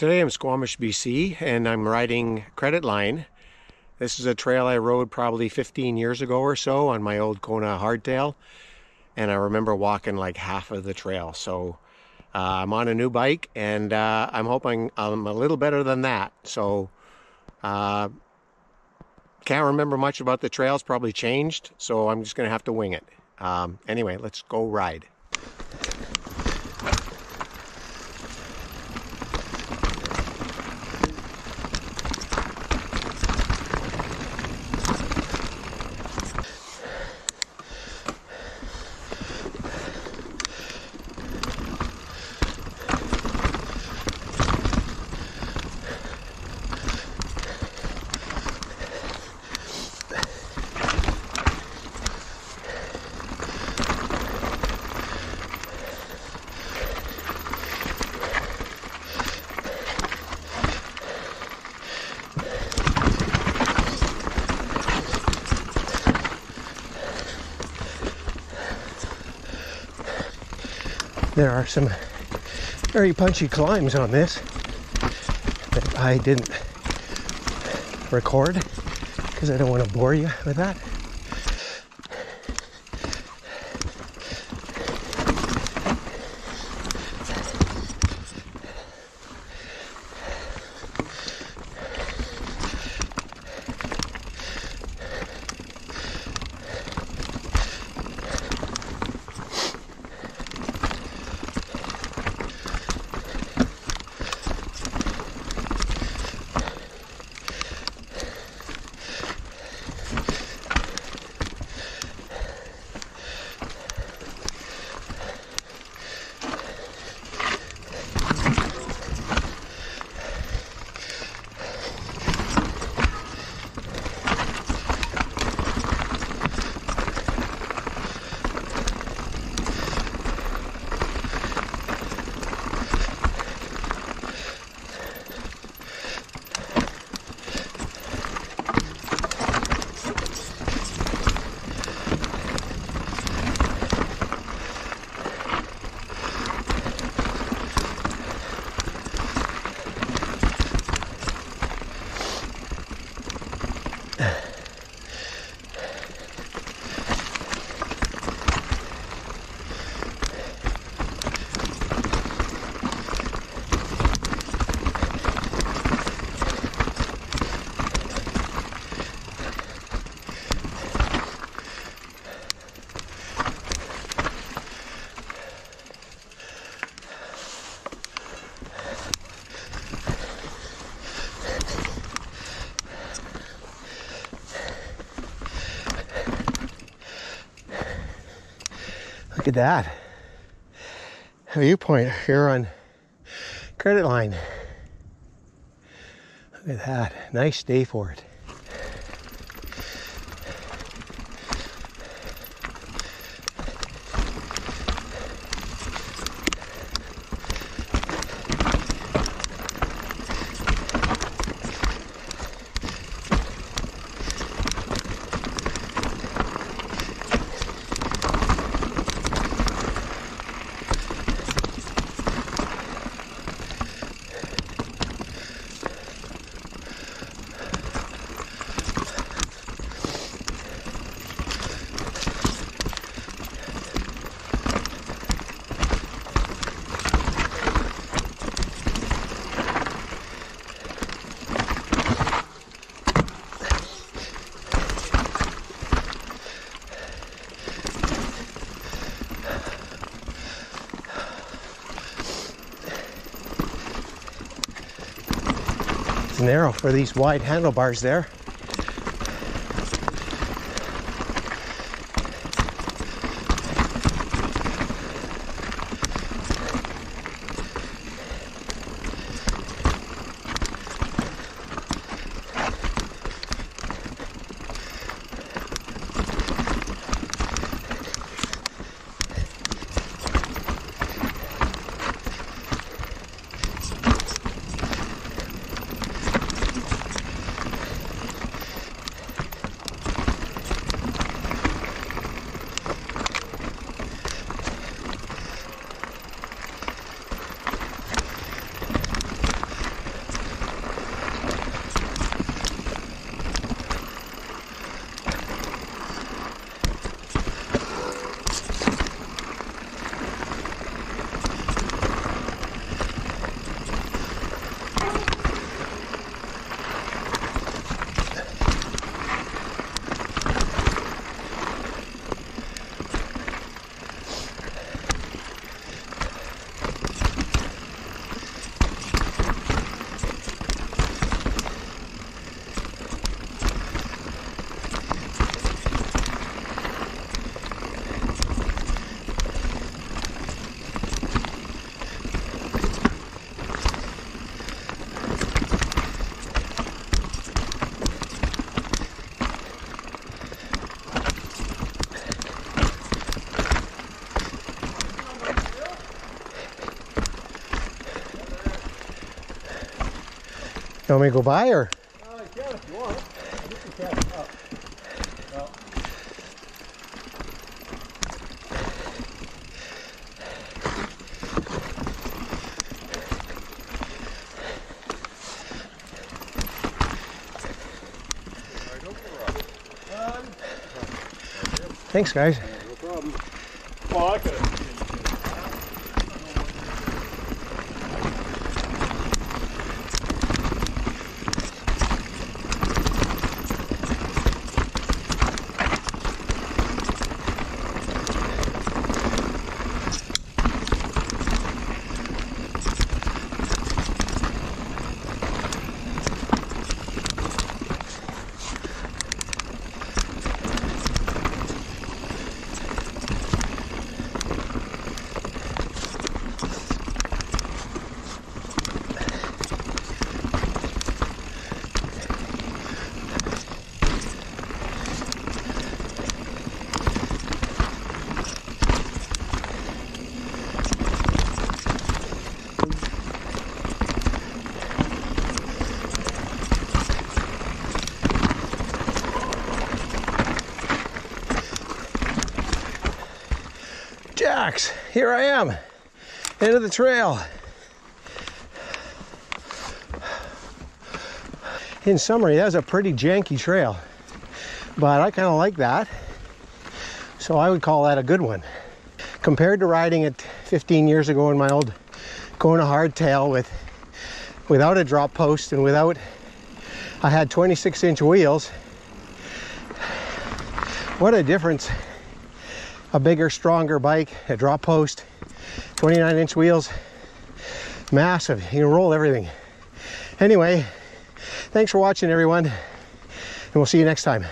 Today I'm Squamish, BC, and I'm riding Credit Line. This is a trail I rode probably 15 years ago or so on my old Kona hardtail, and I remember walking like half of the trail. So uh, I'm on a new bike, and uh, I'm hoping I'm a little better than that. So uh, can't remember much about the trails, probably changed, so I'm just going to have to wing it. Um, anyway, let's go ride. There are some very punchy climbs on this that I didn't record because I don't want to bore you with that. At that. Viewpoint here on credit line. Look at that. Nice day for it. Narrow for these wide handlebars there. You want me to go by or? Uh, yeah, if you want. Thanks, guys. no problem. Well, Jax, here I am, end of the trail. In summary, that was a pretty janky trail, but I kind of like that. So I would call that a good one. Compared to riding it 15 years ago in my old Kona hardtail with without a drop post and without I had 26 inch wheels. What a difference a bigger, stronger bike, a drop post, 29 inch wheels, massive. You can roll everything. Anyway, thanks for watching, everyone, and we'll see you next time.